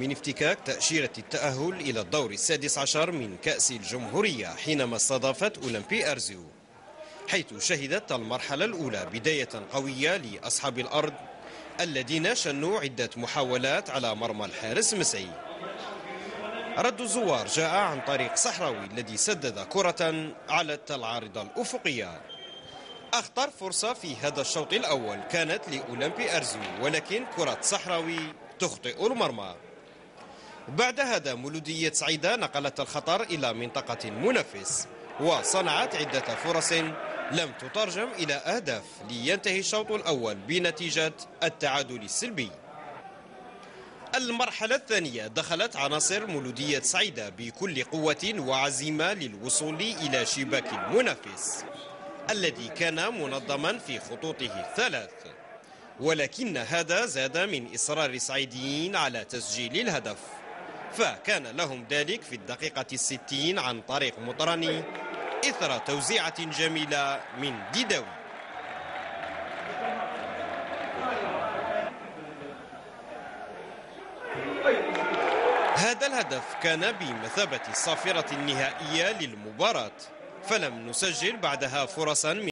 من افتكاك تأشيرة التأهل إلى الدور السادس عشر من كأس الجمهورية حينما استضافت أولمبي أرزو حيث شهدت المرحلة الأولى بداية قوية لأصحاب الأرض الذين شنوا عدة محاولات على مرمى الحارس مسعي رد الزوار جاء عن طريق صحراوي الذي سدد كرة علت العارضة الأفقية. أخطر فرصة في هذا الشوط الأول كانت لأولمبي أرزو ولكن كرة صحراوي تخطئ المرمى. بعد هذا مولودية سعيدة نقلت الخطر إلى منطقة منافس وصنعت عدة فرص لم تترجم إلى أهداف لينتهي الشوط الأول بنتيجة التعادل السلبي. المرحلة الثانية دخلت عناصر مولودية سعيدة بكل قوة وعزيمة للوصول إلى شباك المنافس الذي كان منظما في خطوطه الثلاث. ولكن هذا زاد من إصرار السعيديين على تسجيل الهدف. فكان لهم ذلك في الدقيقة الستين عن طريق مطراني إثر توزيعة جميلة من ديداوي. هذا الهدف كان بمثابة الصافرة النهائية للمباراة فلم نسجل بعدها فرصا من